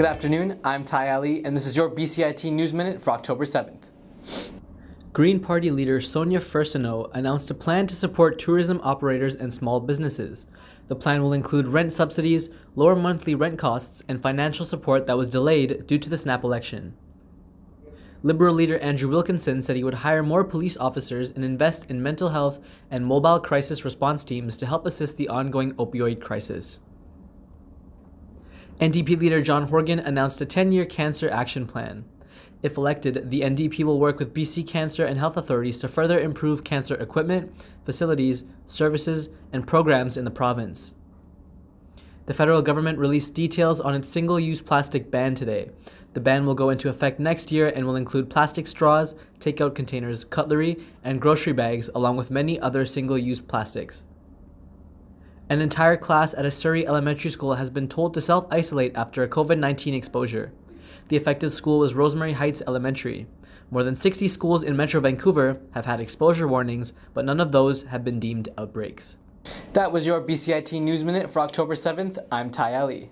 Good afternoon, I'm Ty Ali, and this is your BCIT News Minute for October 7th. Green Party leader Sonia Furstenau announced a plan to support tourism operators and small businesses. The plan will include rent subsidies, lower monthly rent costs, and financial support that was delayed due to the snap election. Liberal leader Andrew Wilkinson said he would hire more police officers and invest in mental health and mobile crisis response teams to help assist the ongoing opioid crisis. NDP leader John Horgan announced a 10 year cancer action plan. If elected, the NDP will work with BC Cancer and health authorities to further improve cancer equipment, facilities, services, and programs in the province. The federal government released details on its single use plastic ban today. The ban will go into effect next year and will include plastic straws, takeout containers, cutlery, and grocery bags, along with many other single use plastics. An entire class at a Surrey elementary school has been told to self isolate after a COVID 19 exposure. The affected school was Rosemary Heights Elementary. More than 60 schools in Metro Vancouver have had exposure warnings, but none of those have been deemed outbreaks. That was your BCIT News Minute for October 7th. I'm Ty Ali.